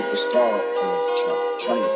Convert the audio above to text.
superstar on the track.